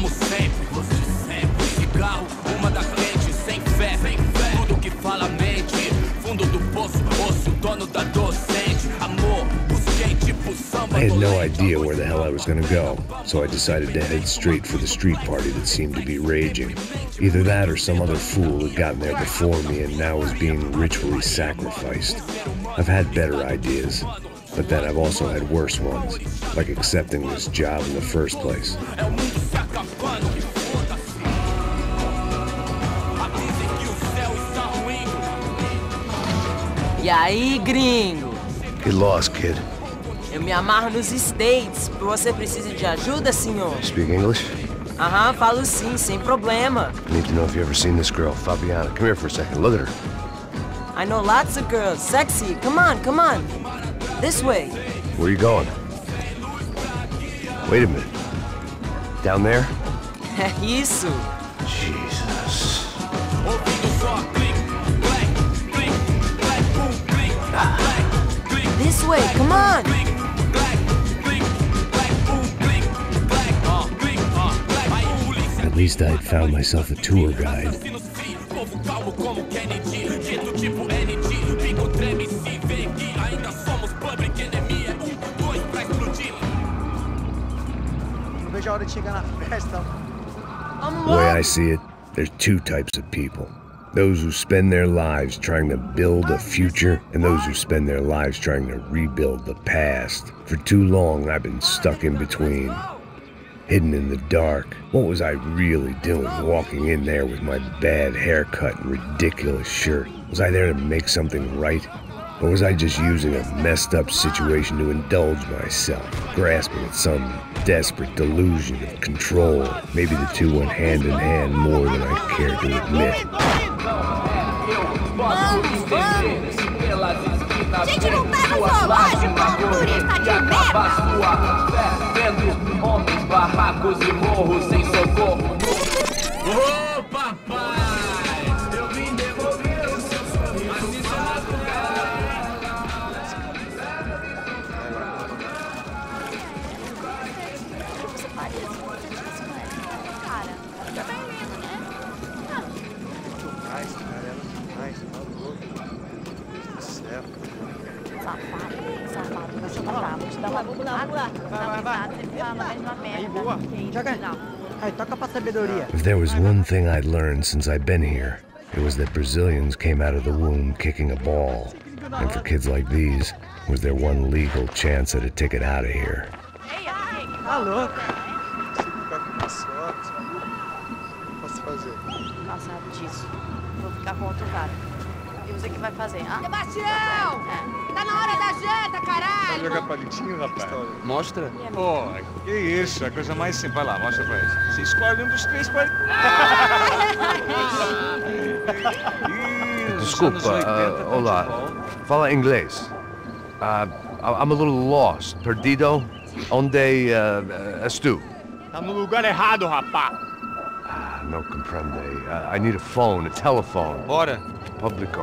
como sempre, você sempre. Cigarro, uma da frente, sem fé, sem fé. Tudo que fala mente, fundo do poço, osso, dono da docente. Amor, I had no idea where the hell I was going to go, so I decided to head straight for the street party that seemed to be raging. Either that or some other fool had gotten there before me and now was being ritually sacrificed. I've had better ideas, but then I've also had worse ones, like accepting this job in the first place. E aí, gringo? Get lost, kid. Eu me amarro nos States. Você precisa de ajuda, senhor? Speak English? Aham, falo sim, sem problema. I need to know if you ever seen this girl, Fabiana. Come here for a second. Look at her. I know lots of girls. Sexy. Come on, come on. This way. Where are you going? Wait a minute. Down there? É isso. Least I'd found myself a tour guide. The way. I see it, there's two types of people. Those who spend their lives trying to build a future, and those who spend their lives trying to rebuild the past. For too long, I've been stuck in between. Hidden in the dark. What was I really doing walking in there with my bad haircut and ridiculous shirt? Was I there to make something right? Or was I just using a messed up situation to indulge myself, grasping at some desperate delusion of control? Maybe the two went hand in hand more than I care to admit. Vamos, vamos! Barracos e morros sem If there was one thing I'd learned since I'd been here, it was that Brazilians came out of the womb kicking a ball. And for kids like these, was their one legal chance at a ticket out of here. Tá louco. Se ficar com uma sorte. Posso fazer? Cansado disso. Vou ficar com outro cara. E você que vai fazer? Ah, Sebastião! Tá na hora da janta, caralho! jogar palitinho, rapaz? Mostra. Pô, que isso, a coisa mais simples. Vai lá, mostra pra eles. Você escolhe um dos três palitinhos. Desculpa, uh, olá. Fala inglês. Uh, I'm a little lost. Perdido? Onde uh, uh, tu? Tá no lugar errado, rapá. Ah, no comprende. Uh, I need a phone, a telephone. Bora. Publico.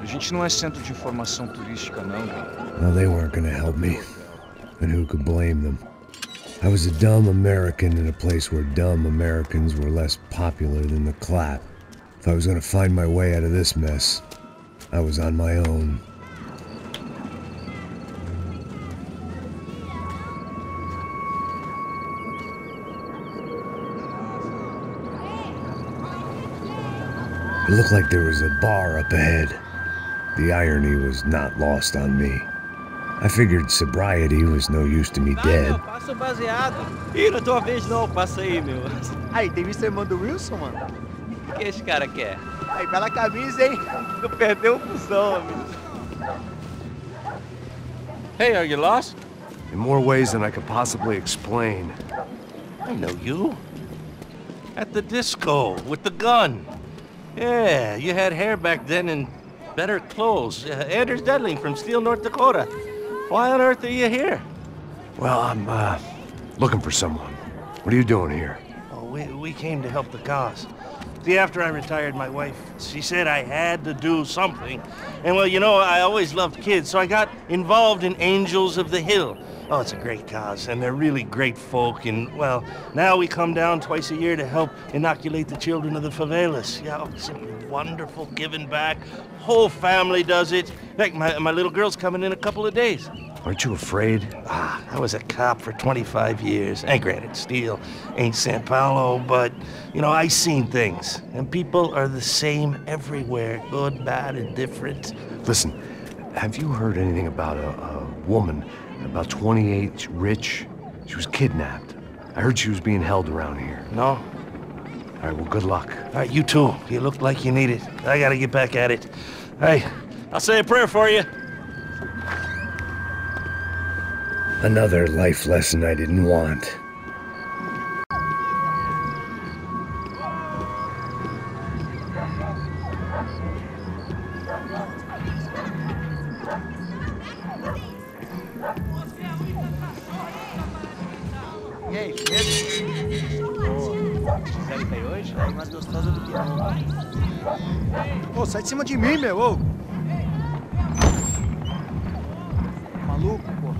A gente não é centro de informação turística, não, Gui. Well, they weren't gonna help me. And who could blame them? I was a dumb American in a place where dumb Americans were less popular than the clap. If I was gonna find my way out of this mess, I was on my own. It looked like there was a bar up ahead. The irony was not lost on me. I figured sobriety was no use to me dead. Passa baseado. Ih, não tua vez não, passa aí, meu. Aí, tem visto a irmã do Wilson, mano? O que esse cara quer? Aí, bela camisa, hein? Tu perdeu o fusão, amigo. Hey, are you lost? In more ways than I could possibly explain. I know you. At the disco with the gun. Yeah, you had hair back then and better clothes. Uh, Anders Dedling from Steele, North Dakota. Why on earth are you here? Well, I'm, uh, looking for someone. What are you doing here? Oh, we, we came to help the cause. See, after I retired, my wife, she said I had to do something. And well, you know, I always loved kids, so I got involved in Angels of the Hill. Oh, it's a great cause, and they're really great folk. And, well, now we come down twice a year to help inoculate the children of the favelas. Yeah, oh, simply wonderful, giving back. Whole family does it. In fact, my, my little girl's coming in a couple of days. Aren't you afraid? Ah, I was a cop for 25 years. And granted, Steele ain't San Paulo, but, you know, I seen things. And people are the same everywhere. Good, bad, and different. Listen, have you heard anything about a, a woman, about 28, rich? She was kidnapped. I heard she was being held around here. No? All right, well, good luck. All right, you too. You look like you need it. I gotta get back at it. Hey, I'll say a prayer for you. Another life lesson I didn't want. Aí mais gostosa do que eu. Ô, sai de cima de mim, meu, ô! Maluco, pô.